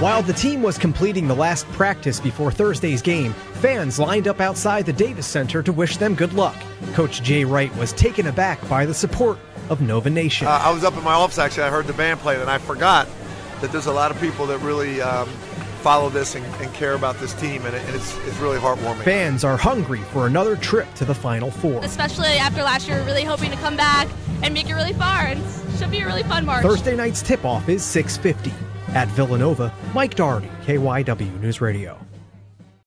While the team was completing the last practice before Thursday's game, fans lined up outside the Davis Center to wish them good luck. Coach Jay Wright was taken aback by the support of Nova Nation. Uh, I was up in my office actually. I heard the band play, and I forgot that there's a lot of people that really um, follow this and, and, care about this team, and, it, and it's, it's really heartwarming. Fans are hungry for another trip to the Final Four. Especially after last year, really hoping to come back and make it really far, and should be a really fun march. Thursday night's tip-off is 650. At Villanova, Mike Doherty, KYW News Radio.